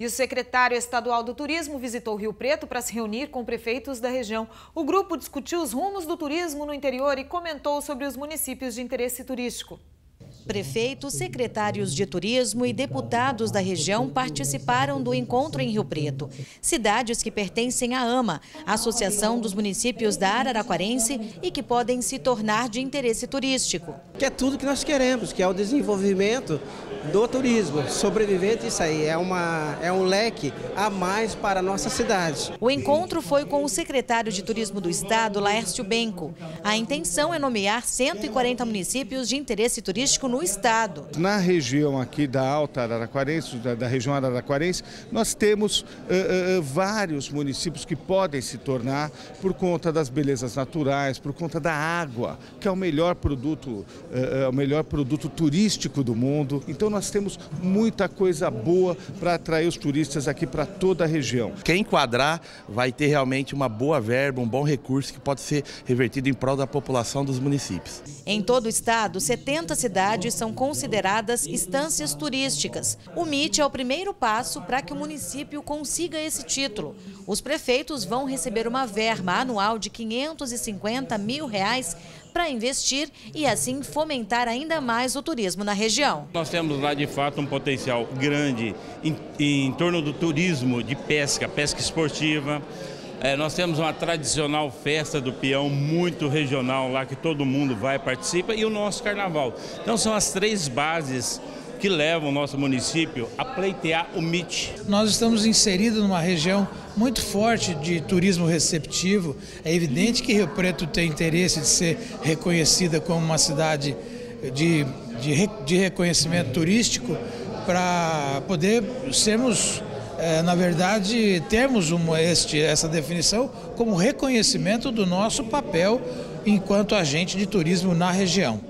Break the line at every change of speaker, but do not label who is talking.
E o secretário estadual do Turismo visitou Rio Preto para se reunir com prefeitos da região. O grupo discutiu os rumos do turismo no interior e comentou sobre os municípios de interesse turístico.
Prefeitos, secretários de turismo e deputados da região participaram do encontro em Rio Preto. Cidades que pertencem à AMA, Associação dos Municípios da Araraquarense, e que podem se tornar de interesse turístico.
Que é tudo que nós queremos, que é o desenvolvimento do turismo. Sobrevivente, isso aí é, uma, é um leque a mais para a nossa cidade.
O encontro foi com o secretário de Turismo do Estado, Laércio Benco. A intenção é nomear 140 municípios de interesse turístico no estado.
Na região aqui da Alta Araraquarense, da, da região Araraquarense, nós temos uh, uh, vários municípios que podem se tornar por conta das belezas naturais, por conta da água, que é o melhor produto, uh, o melhor produto turístico do mundo. Então nós temos muita coisa boa para atrair os turistas aqui para toda a região.
Quem enquadrar vai ter realmente uma boa verba, um bom recurso que pode ser revertido em prol da população dos municípios.
Em todo o estado, 70 cidades são consideradas estâncias turísticas. O MIT é o primeiro passo para que o município consiga esse título. Os prefeitos vão receber uma verba anual de 550 mil reais para investir e assim fomentar ainda mais o turismo na região.
Nós temos lá de fato um potencial grande em, em torno do turismo de pesca, pesca esportiva, é, nós temos uma tradicional festa do peão muito regional lá que todo mundo vai participa e o nosso carnaval. Então são as três bases que levam o nosso município a pleitear o MIT.
Nós estamos inseridos numa região muito forte de turismo receptivo. É evidente que Rio Preto tem interesse de ser reconhecida como uma cidade de, de, de reconhecimento turístico para poder sermos é, na verdade, temos uma, este, essa definição como reconhecimento do nosso papel enquanto agente de turismo na região.